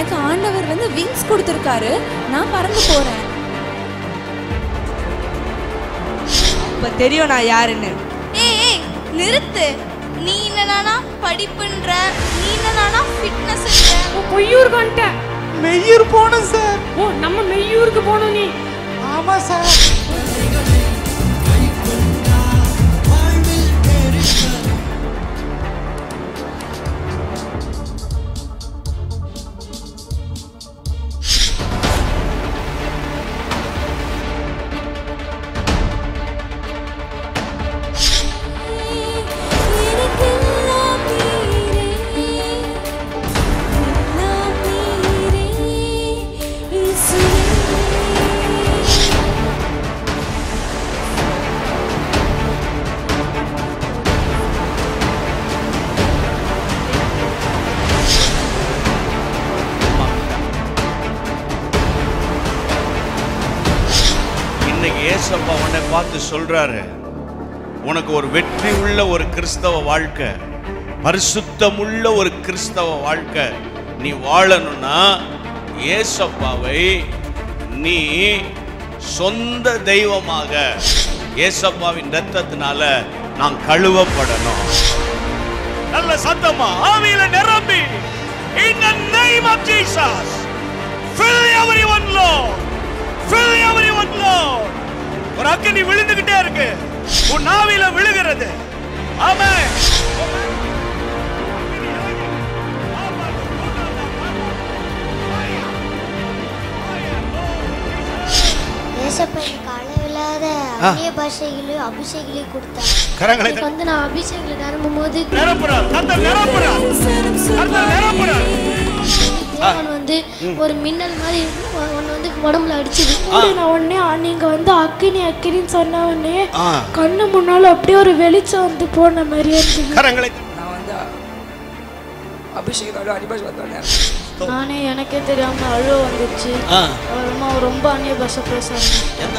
எனக்கு ஆண்டவர் வந்து விங்ஸ் கொடுத்துருக்காரு. நான் பறந்து போறேன். இப்ப தெரியும் நான் யாருன்னு. ஏய் நிறுத்து. நீ என்னன்னா படிப்புன்ற நீ என்னன்னா ஃபிட்னஸ்ன்ற ஓ பொய்யூருக்கு வந்துட்டேன். மெய்யூர் போனோம் சார். ஓ நம்ம மெய்யூருக்கு போனோம் நீ. ஆமா சார். ஏசப்பா உன்னை பார்த்து சொல்றாரு உனக்கு ஒரு வெற்றி உள்ள ஒரு கிறிஸ்தவ வாழ்க்கை பரிசுத்தமுள்ள ஒரு கிறிஸ்தவ வாழ்க்கை நீ வாழணும்னா ஏசப்பாவை நீ சொந்த தெய்வமாக ஏசப்பாவின் ரத்தத்தினால நான் கழுவப்படணும். நல்ல சத்தமா ஆவியில நிரம்பி in the name ஒரு அக்கினி விழுந்துகிட்டே இருக்கு. உன் நாவில விழுகிறது. அபிஷேகங்களையும் கொடுத்தார். கரங்களை எனக்கு வந்து நான் அபிஷேகங்களை நிரம்பும் போது நிரப்புறார். வந்து ஒரு மின்னல் மாதிரி ஒன்று வந்து உடம்புல அடிச்சுது. நான் உடனே நீங்க வந்து அக்கினி அக்கினின்னு சொன்ன உடனே. கண்ணு முன்னால அப்படியே ஒரு வெளிச்சம் வந்து போன மாதிரியே கரங்களை நான் வந்து அபிஷேகத்தோட அடிபாஷ் வந்தோடனே நானே எனக்கே தெரியாம அழுவ வந்துச்சு. அப்புறமா ரொம்ப அந்நிய பாஷை எந்த